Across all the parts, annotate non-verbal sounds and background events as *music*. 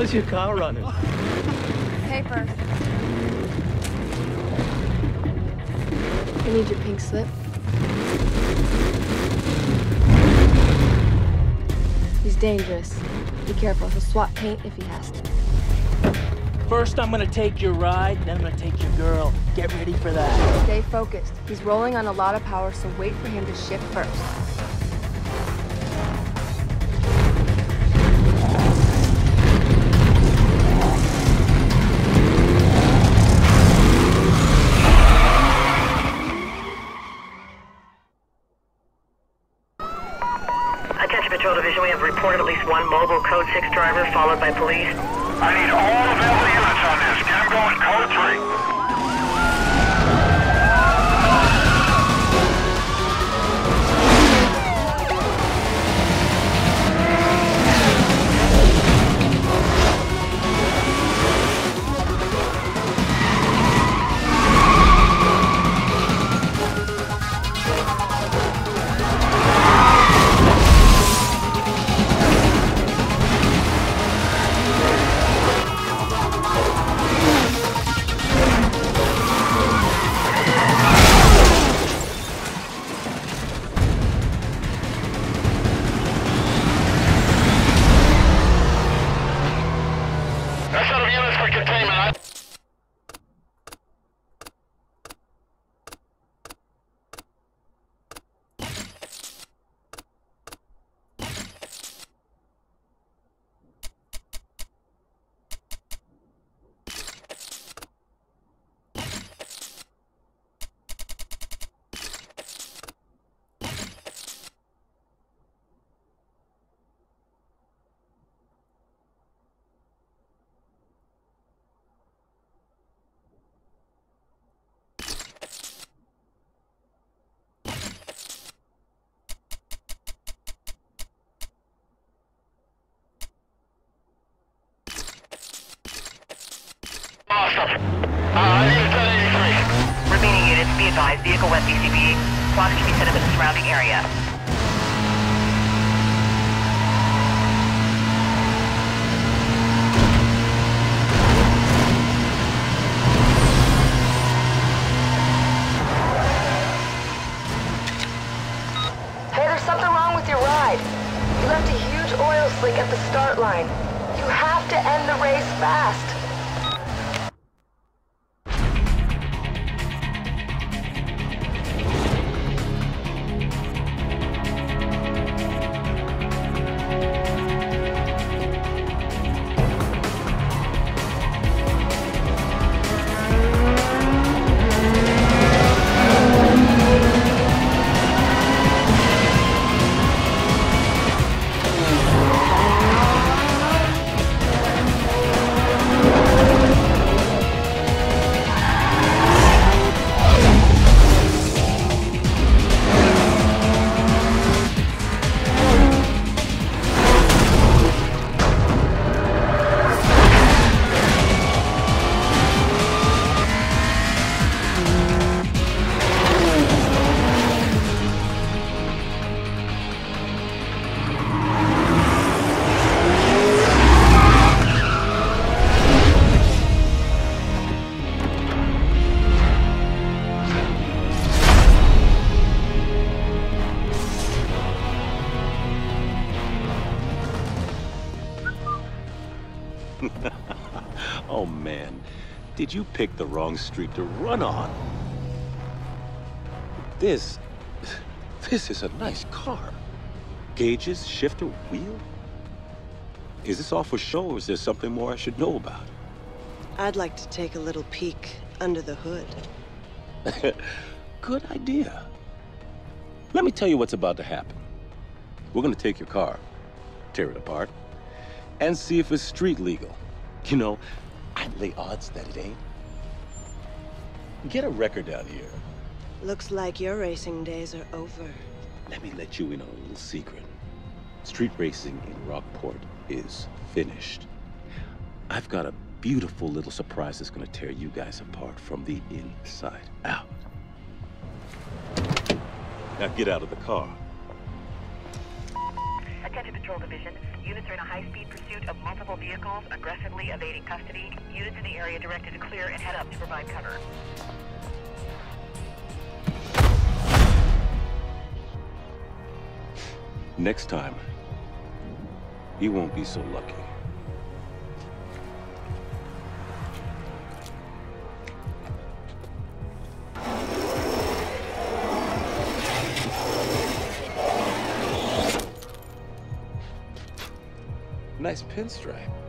How's your car running? Paper. I need your pink slip. He's dangerous. Be careful, he'll swat paint if he has to. First, I'm gonna take your ride, then I'm gonna take your girl. Get ready for that. Stay focused. He's rolling on a lot of power, so wait for him to shift first. Patrol Division, we have reported at least one mobile Code 6 driver followed by police. I need all available units on this. Get them going. Code 3. Advised, vehicle be set up in the surrounding area. Hey, there's something wrong with your ride. You left a huge oil slick at the start line. You have to end the race fast. *laughs* Oh man, did you pick the wrong street to run on? This, *laughs* this is a nice car. Gauges, shifter, wheel? Is this all for show or is there something more I should know about? I'd like to take a little peek under the hood. *laughs* Good idea. Let me tell you what's about to happen. We're gonna take your car, tear it apart, and see if it's street legal. You know, I'd lay odds that it ain't. Get a record down here. Looks like your racing days are over. Let me let you in on a little secret. Street racing in Rockport is finished. I've got a beautiful little surprise that's gonna tear you guys apart from the inside out. Now get out of the car. Attention Patrol Division. Units are in a high-speed pursuit of multiple vehicles, aggressively evading custody. Units in the area directed to clear and head up to provide cover. Next time, you won't be so lucky. Nice pinstripe.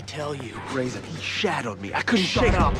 I tell you? Razor, he shadowed me. I couldn't shake up.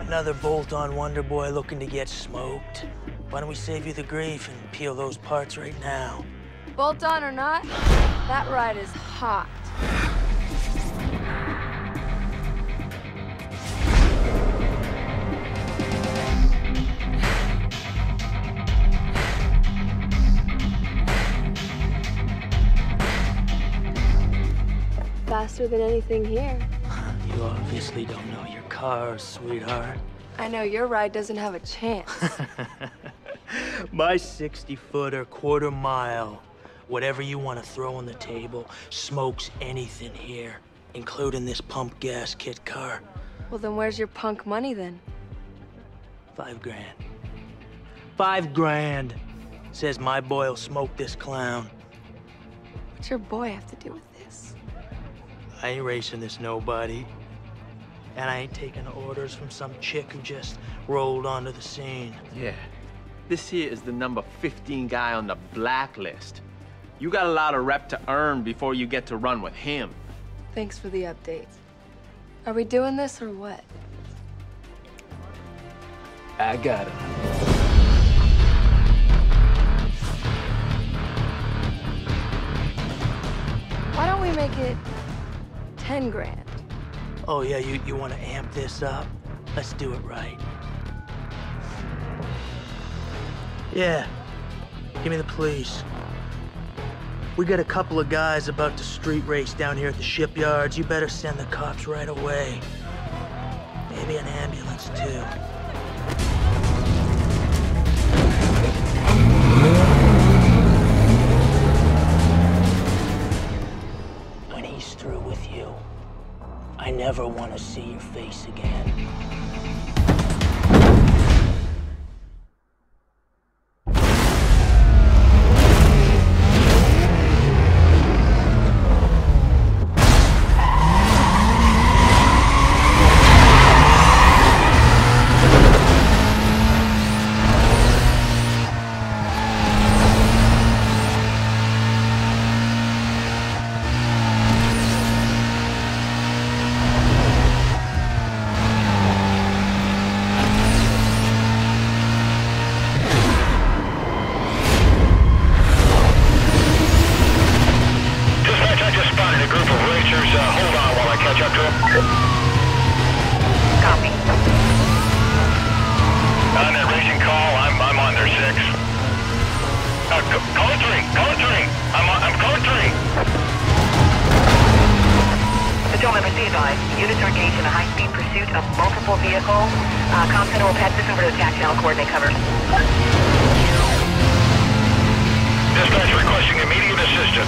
Another bolt-on Wonder Boy looking to get smoked. Why don't we save you the grief and peel those parts right now? Bolt on or not, that ride is hot. Faster than anything here. *laughs* You obviously don't know your cars, sweetheart. I know your ride doesn't have a chance. *laughs* My 60 footer, quarter mile, whatever you want to throw on the table, smokes anything here, including this pump gas kit car. well, then where's your punk money then? Five grand. Five grand. Says my boy'll smoke this clown. What's your boy have to do with? I ain't racing this nobody. And I ain't taking orders from some chick who just rolled onto the scene. Yeah. This here is the number 15 guy on the blacklist. You got a lot of rep to earn before you get to run with him. Thanks for the update. Are we doing this or what? I got him. Why don't we make it 10 grand? Oh, yeah, you, you want to amp this up? Let's do it right. Yeah, give me the police. We got a couple of guys about to street race down here at the shipyards. You better send the cops right away. Maybe an ambulance, too. Never want to see your face again.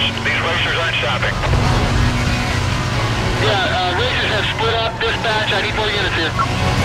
Assistance. These racers aren't stopping. Yeah, uh, racers have split up. Dispatch, I need more units here.